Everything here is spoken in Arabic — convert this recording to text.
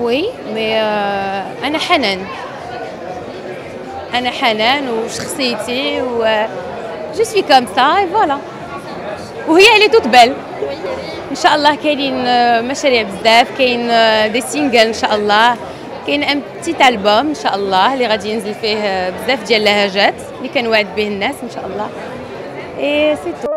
Oui mais آه، أنا حنان. أنا حنان وشخصيتي و je suis comme ça voilà وهي اللي بال إن شاء الله كاينين آه، مشاريع بزاف كاين آه، des singles إن شاء الله. كاين un petit album إن شاء الله اللي غادي ينزل فيه بزاف ديال اللهجات اللي كنوعد به الناس إن شاء الله. et c'est tout